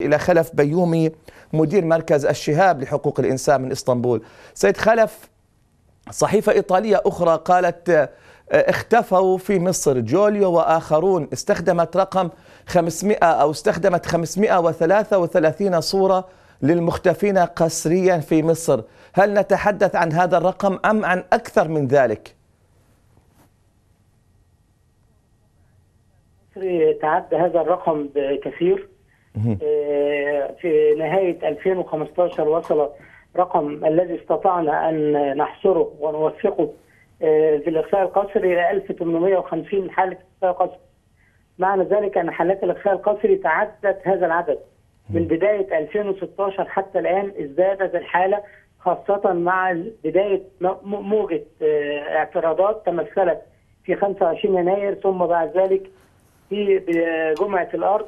إلى خلف بيومي مدير مركز الشهاب لحقوق الإنسان من إسطنبول. سيد خلف صحيفة إيطالية أخرى قالت اختفوا في مصر جوليو وآخرون. استخدمت رقم 500 أو استخدمت 533 صورة للمختفين قسريا في مصر. هل نتحدث عن هذا الرقم أم عن أكثر من ذلك؟ تعدى هذا الرقم بكثير. في نهاية 2015 وصل رقم الذي استطعنا أن نحصره ونوثقه في الإخفاء القسري إلى 1850 حالة إخفاء قسري معنى ذلك أن حالات الإخفاء القسري تعدت هذا العدد. من بداية 2016 حتى الآن ازدادت الحالة خاصة مع بداية موجة اعتراضات تمثلت في 25 يناير ثم بعد ذلك في جمعة الأرض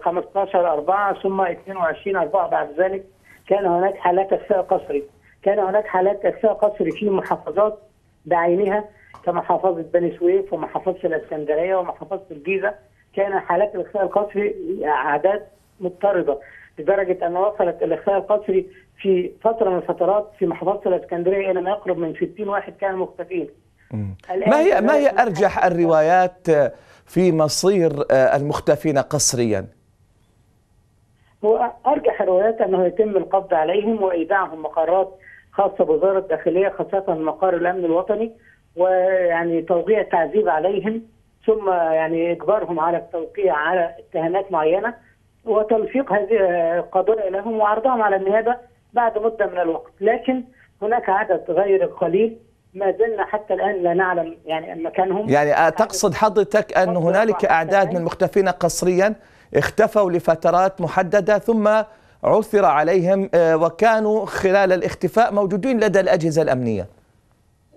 15 4 ثم 22 4 بعد ذلك كان هناك حالات إخفاء قسري كان هناك حالات إخفاء قسري في محافظات بعينها كمحافظة بني سويف ومحافظة الإسكندرية ومحافظة الجيزة. كان حالات الإخفاء القسري أعداد مضطردة لدرجة أن وصلت الإخفاء القسري في فترة من الفترات في محافظة الإسكندرية إلى ما يقرب من 60 واحد كانوا مختفين. ما هي ما هي أرجح الروايات في مصير المختفين قسريا؟ هو أرجح الروايات أنه يتم القبض عليهم وإيداعهم مقرات خاصة بوزارة الداخلية خاصة مقر الأمن الوطني ويعني توقيع تعذيب عليهم ثم يعني إجبارهم على التوقيع على اتهامات معينة وتلفيق هذه القضايا لهم وعرضهم على النيابة بعد مدة من الوقت، لكن هناك عدد غير قليل ما زلنا حتى الآن لا نعلم يعني مكانهم يعني تقصد حضرتك أن هنالك أعداد من المختفين قسريا اختفوا لفترات محددة ثم عثر عليهم وكانوا خلال الاختفاء موجودين لدى الأجهزة الأمنية.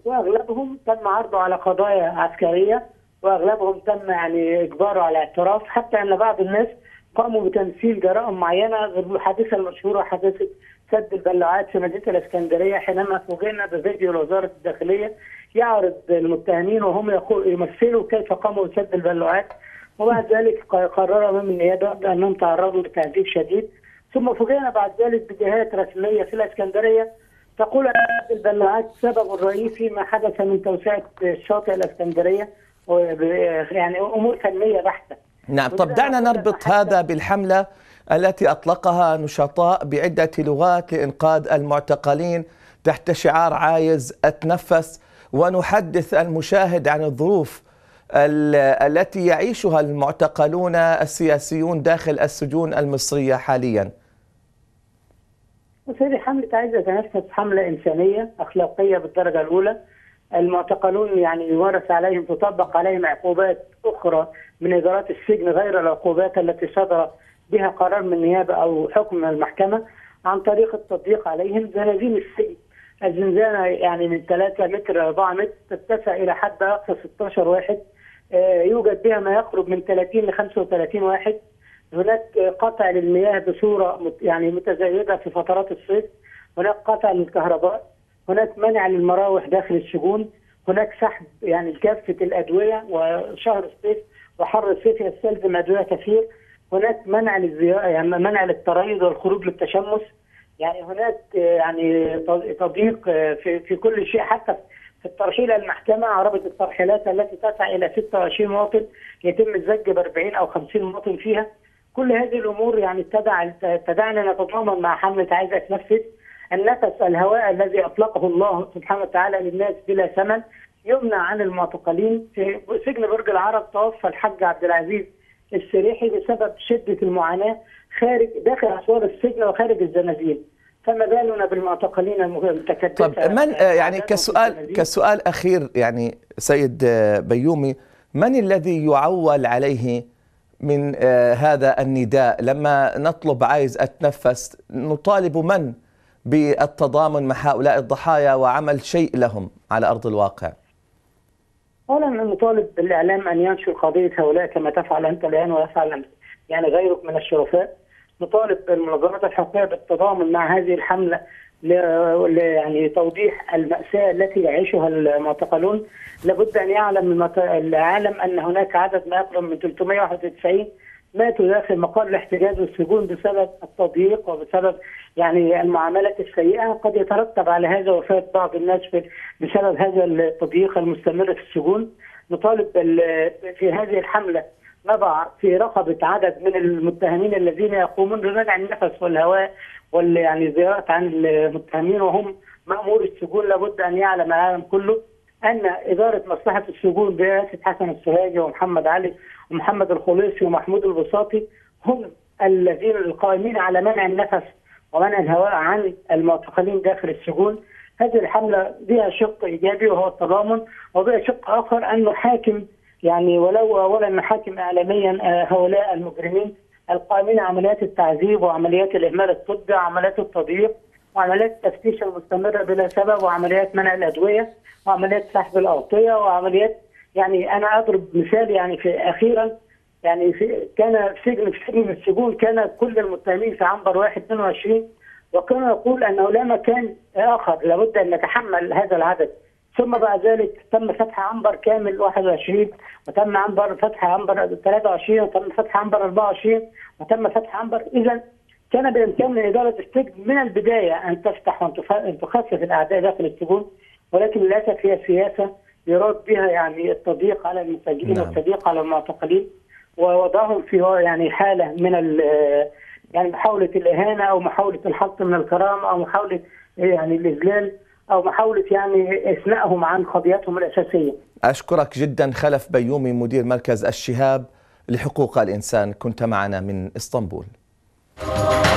وأغلبهم تم عرضه على قضايا عسكرية وأغلبهم تم يعني إجباره على اعتراف حتى أن بعض الناس قاموا بتمثيل جرائم معينة الحادثه المشهورة حادثه سد البلوعات في مدينة الإسكندرية حينما فوجئنا بفيديو لوزارة الداخلية يعرض المتهمين وهم يمثلوا كيف قاموا بسد البلوعات وبعد ذلك قرر أمام النيابة بانهم تعرضوا لتعذيب شديد. ثم فوجئنا بعد ذلك بجهات رسمية في الإسكندرية تقول أن البلوعات سبب الرئيسي ما حدث من توسعة شاطئ الإسكندرية يعني أمور فنية بحتة. نعم طب دعنا نربط هذا بالحملة. التي أطلقها نشطاء بعدة لغات لإنقاذ المعتقلين تحت شعار عايز أتنفس. ونحدث المشاهد عن الظروف التي يعيشها المعتقلون السياسيون داخل السجون المصرية حاليا. سيدي حملة عايزة تنفس حملة إنسانية أخلاقية بالدرجة الأولى. المعتقلون يعني يمارس عليهم تطبق عليهم عقوبات أخرى من إدارات السجن غير العقوبات التي صدر بها قرار من النيابة أو حكم من المحكمة عن طريق التطبيق عليهم زنازين السجن الزنزانة يعني من 3 متر 4 متر تتسع إلى حد أقصى 16 واحد. يوجد بها ما يقرب من 30 ل 35 واحد. هناك قطع للمياه بصورة يعني متزايدة في فترات الصيف. هناك قطع للكهرباء. هناك منع للمراوح داخل السجون هناك سحب يعني كافه الأدوية وشهر الصيف وحر الصيف يستلزم أدوية كثير. هناك منع للزيارة يعني منع للتريض والخروج للتشمس. يعني هناك يعني تضييق في في كل شيء. حتى في الترحيل المحكمة عربة الترحيلات التي تسعى إلى 26 مواطن يتم الزج ب 40 أو 50 مواطن فيها. كل هذه الأمور يعني تدع تدعنا نتضامن مع حملة عايزة أتنفس النفس الهواء الذي أطلقه الله سبحانه وتعالى للناس بلا ثمن يمنع عن المعتقلين. في سجن برج العرب توفى الحاج عبد العزيز السريحي بسبب شدة المعاناة خارج داخل أسوار السجن وخارج الزنازين. فما بالنا بالمعتقلين المتكدسه طب من يعني كسؤال كسؤال أخير يعني سيد بيومي من الذي يعول عليه من هذا النداء؟ لما نطلب عايز أتنفس نطالب من بالتضامن مع هؤلاء الضحايا وعمل شيء لهم على أرض الواقع؟ اولا نطالب بالإعلام أن ينشر قضيه هؤلاء كما تفعل أنت الآن ويفعل يعني غيرك من الشرفاء. نطالب المنظمات الحقوقيه بالتضامن مع هذه الحملة ل يعني توضيح المأساة التي يعيشها المعتقلون. لابد أن يعلم العالم أن هناك عدد ما يقرب من 391 ماتوا داخل مقر الاحتجاز والسجون بسبب التضييق وبسبب يعني المعاملات السيئة. قد يترتب على هذا وفاة بعض الناس بسبب هذا التضييق المستمر في السجون. نطالب في هذه الحملة نضع في رقبة عدد من المتهمين الذين يقومون بمنع النفس والهواء وال يعني زيارات عن المتهمين وهم مأمور السجون. لابد أن يعلم العالم كله أن إدارة مصلحة السجون برئاسه حسن السراجي ومحمد علي ومحمد الخليصي ومحمود البساطي هم الذين القائمين على منع النفس ومنع الهواء عن المعتقلين داخل السجون هذه الحملة بها شق إيجابي وهو التضامن وبها شق آخر أن نحاكم يعني ولو أولا نحاكم اعلاميا هؤلاء المجرمين القائمين عمليات التعذيب وعمليات الإهمال الطبي وعمليات التضييق. وعمليات التفتيش المستمرة بلا سبب وعمليات منع الأدوية وعمليات سحب الأغطية وعمليات يعني أنا أضرب مثال يعني في أخيرا يعني في كان في سجن في سجن من السجون كان كل المتهمين في عنبر واحد 22 وكان يقول انه لا مكان آخر لابد أن نتحمل هذا العدد ثم بعد ذلك تم فتح عنبر كامل 21 وتم عنبر فتح عنبر 23 وتم فتح عنبر 24 وتم فتح عنبر اذا كان بامكان إدارة السجن من البداية أن تفتح وأن تخفف الأعداء داخل السجون ولكن للاسف هي سياسه يراد بها يعني التضييق على المساجين نعم. والتضييق على المعتقلين ووضعهم في يعني حالة من يعني محاولة الإهانة أو محاولة الحط من الكرامة أو محاولة يعني الإذلال أو محاولة يعني إثنائهم عن قضيتهم الأساسية. أشكرك جدا خلف بيومي مدير مركز الشهاب لحقوق الإنسان كنت معنا من إسطنبول. Oh.